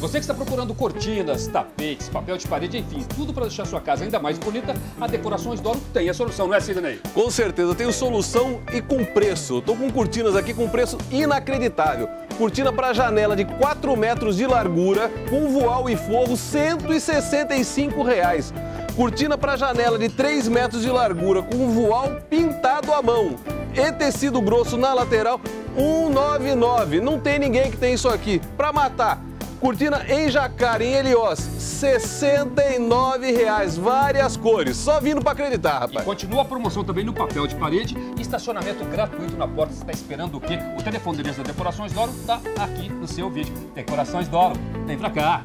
você que está procurando cortinas, tapetes, papel de parede, enfim, tudo para deixar sua casa ainda mais bonita, a Decorações Doro tem a solução, não é, Sidney? Com certeza, tenho solução e com preço. Estou com cortinas aqui com preço inacreditável. Cortina para janela de 4 metros de largura, com voal e forro, 165 reais. Cortina para janela de 3 metros de largura, com voal pintado à mão. E tecido grosso na lateral, 199. Não tem ninguém que tem isso aqui. Para matar. Cortina em jacar, em Helios, 69 reais, várias cores. Só vindo para acreditar, rapaz. E continua a promoção também no papel de parede e estacionamento gratuito na porta. Você está esperando o quê? O telefone da Decorações Doro está aqui no seu vídeo. Decorações Doro, vem pra cá.